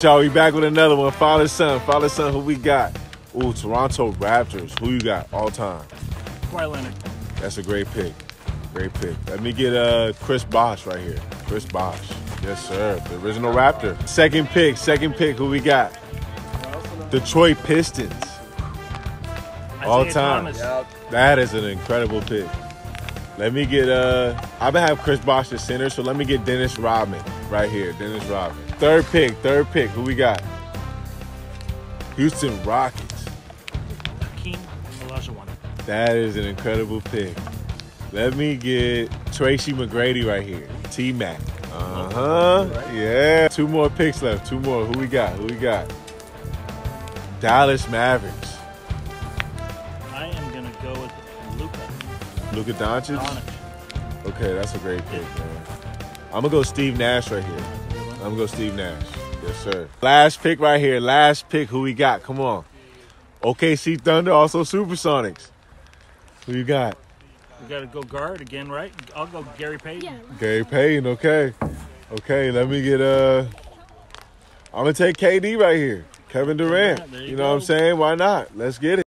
Y'all, we back with another one. Father son, father son. Who we got? Ooh, Toronto Raptors. Who you got all time? Kawhi Leonard. That's a great pick. Great pick. Let me get uh Chris Bosh right here. Chris Bosh. Yes, sir. The original Raptor. Second pick. Second pick. Who we got? Detroit Pistons. All time. That is an incredible pick. Let me get uh I'm gonna have Chris Bosh the center, so let me get Dennis Rodman right here. Dennis Rodman. Third pick, third pick. Who we got? Houston Rockets. Hakeem Olajuwon. That is an incredible pick. Let me get Tracy McGrady right here. T Mac. Uh huh. Yeah. Two more picks left. Two more. Who we got? Who we got? Dallas Mavericks. I am gonna go with Luca Luka Doncic. Doncic. Okay, that's a great pick, man. I'm gonna go Steve Nash right here. I'm gonna go Steve Nash. Yes, sir. Last pick right here. Last pick. Who we got? Come on. OKC Thunder, also Supersonics. Who you got? We gotta go guard again, right? I'll go Gary Payton. Yeah. Gary Payton. Okay. Okay. Let me get uh. I'm gonna take KD right here. Kevin Durant. There you you know what I'm saying? Why not? Let's get it.